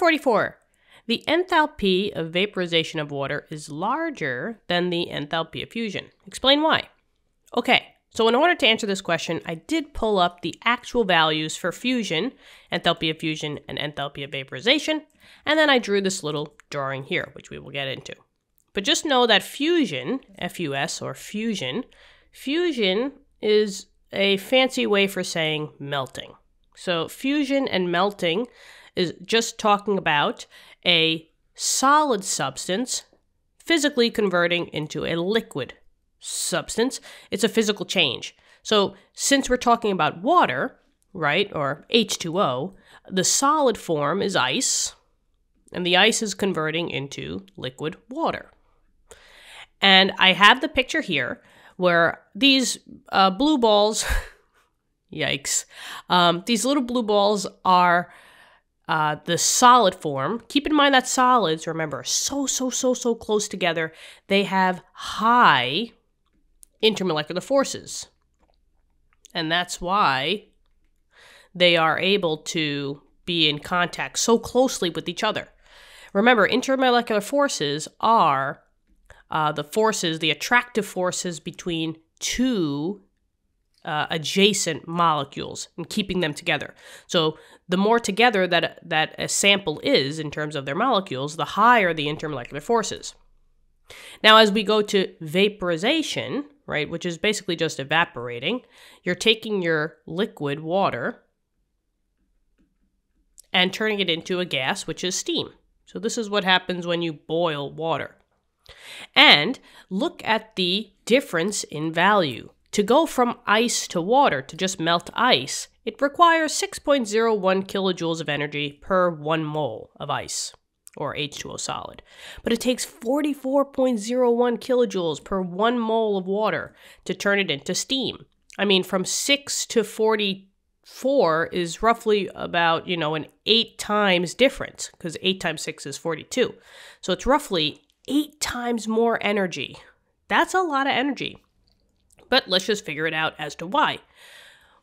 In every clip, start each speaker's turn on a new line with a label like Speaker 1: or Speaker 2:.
Speaker 1: 44. The enthalpy of vaporization of water is larger than the enthalpy of fusion. Explain why. Okay, so in order to answer this question, I did pull up the actual values for fusion, enthalpy of fusion, and enthalpy of vaporization, and then I drew this little drawing here, which we will get into. But just know that fusion, F-U-S or fusion, fusion is a fancy way for saying melting. So fusion and melting is just talking about a solid substance physically converting into a liquid substance. It's a physical change. So, since we're talking about water, right, or H2O, the solid form is ice, and the ice is converting into liquid water. And I have the picture here where these uh, blue balls, yikes, um, these little blue balls are uh, the solid form. Keep in mind that solids, remember, so, so, so, so close together. They have high intermolecular forces. And that's why they are able to be in contact so closely with each other. Remember, intermolecular forces are uh, the forces, the attractive forces between two uh, adjacent molecules and keeping them together. So the more together that that a sample is in terms of their molecules, the higher the intermolecular forces. Now, as we go to vaporization, right, which is basically just evaporating, you're taking your liquid water and turning it into a gas, which is steam. So, this is what happens when you boil water. And look at the difference in value. To go from ice to water, to just melt ice, it requires 6.01 kilojoules of energy per one mole of ice or H2O solid. But it takes 44.01 kilojoules per one mole of water to turn it into steam. I mean, from 6 to 44 is roughly about, you know, an 8 times difference because 8 times 6 is 42. So it's roughly 8 times more energy. That's a lot of energy. But let's just figure it out as to why.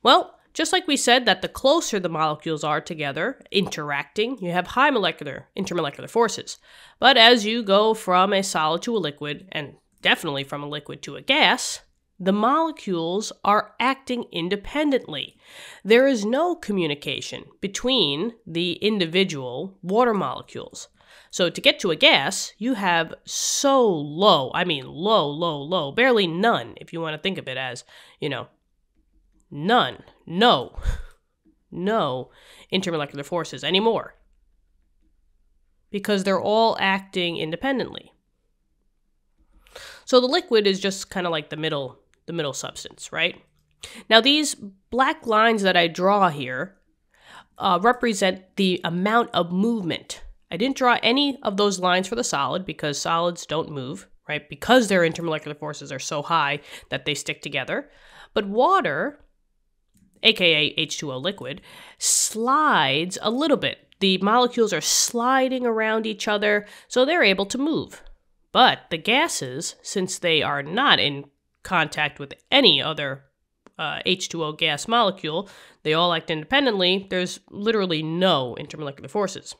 Speaker 1: Well, just like we said that the closer the molecules are together, interacting, you have high molecular intermolecular forces. But as you go from a solid to a liquid, and definitely from a liquid to a gas, the molecules are acting independently. There is no communication between the individual water molecules. So to get to a gas, you have so low, I mean low, low, low, barely none, if you want to think of it as, you know, None. No. No intermolecular forces anymore. Because they're all acting independently. So the liquid is just kind of like the middle the middle substance, right? Now these black lines that I draw here uh, represent the amount of movement. I didn't draw any of those lines for the solid because solids don't move, right? Because their intermolecular forces are so high that they stick together. But water aka H2O liquid, slides a little bit. The molecules are sliding around each other, so they're able to move. But the gases, since they are not in contact with any other uh, H2O gas molecule, they all act independently, there's literally no intermolecular forces.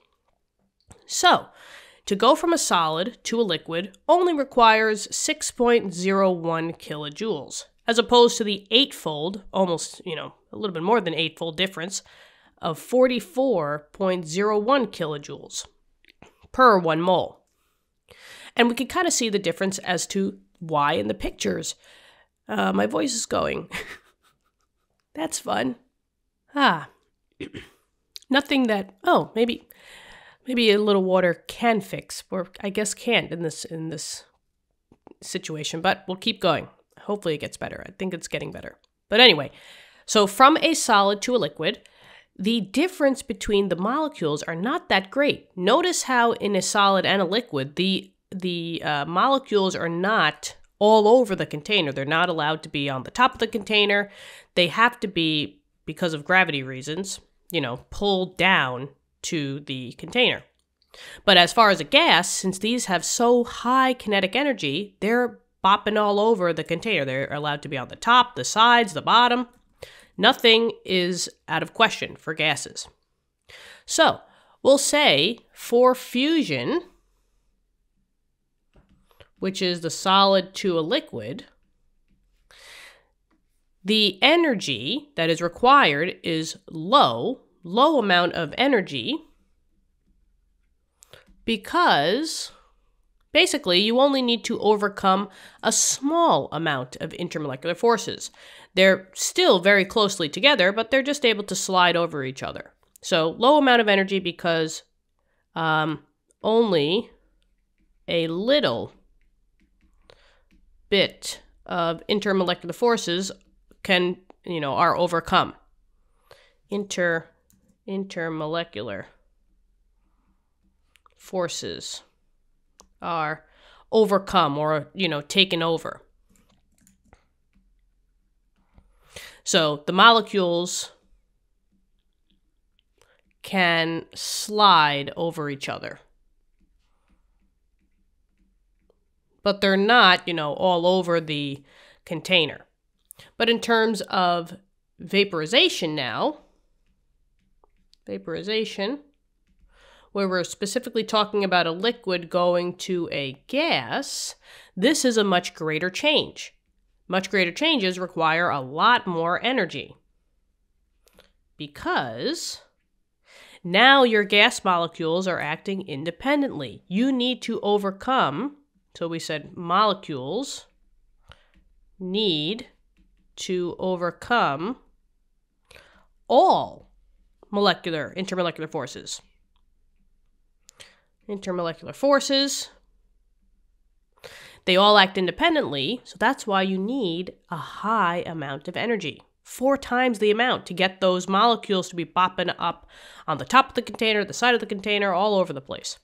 Speaker 1: So, to go from a solid to a liquid only requires 6.01 kilojoules as opposed to the eightfold, almost, you know, a little bit more than eightfold difference of 44.01 kilojoules per one mole. And we can kind of see the difference as to why in the pictures. Uh, my voice is going. That's fun. Ah. Nothing that, oh, maybe maybe a little water can fix or i guess can't in this in this situation but we'll keep going Hopefully it gets better. I think it's getting better. But anyway, so from a solid to a liquid, the difference between the molecules are not that great. Notice how in a solid and a liquid, the the uh, molecules are not all over the container. They're not allowed to be on the top of the container. They have to be, because of gravity reasons, you know, pulled down to the container. But as far as a gas, since these have so high kinetic energy, they're bopping all over the container. They're allowed to be on the top, the sides, the bottom. Nothing is out of question for gases. So, we'll say for fusion, which is the solid to a liquid, the energy that is required is low, low amount of energy, because basically you only need to overcome a small amount of intermolecular forces. They're still very closely together, but they're just able to slide over each other. So low amount of energy because um, only a little bit of intermolecular forces can, you know, are overcome. Inter intermolecular forces are overcome or, you know, taken over. So the molecules can slide over each other. But they're not, you know, all over the container. But in terms of vaporization now, vaporization, where we're specifically talking about a liquid going to a gas, this is a much greater change. Much greater changes require a lot more energy. Because now your gas molecules are acting independently. You need to overcome, so we said molecules need to overcome all molecular intermolecular forces. Intermolecular forces, they all act independently, so that's why you need a high amount of energy. Four times the amount to get those molecules to be bopping up on the top of the container, the side of the container, all over the place.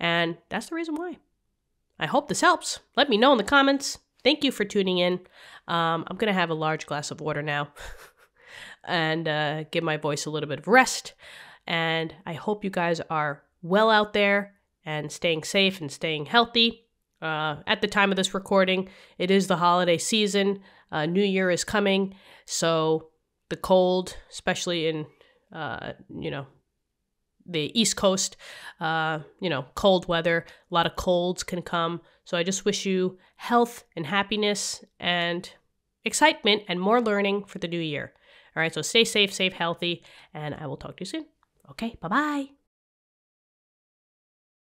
Speaker 1: And that's the reason why. I hope this helps. Let me know in the comments. Thank you for tuning in. Um, I'm going to have a large glass of water now and uh, give my voice a little bit of rest. And I hope you guys are well out there and staying safe and staying healthy. Uh, at the time of this recording, it is the holiday season. Uh, New Year is coming, so the cold, especially in uh, you know the East Coast, uh, you know, cold weather, a lot of colds can come. So I just wish you health and happiness and excitement and more learning for the new year. All right, so stay safe, safe, healthy, and I will talk to you soon. Okay, bye bye.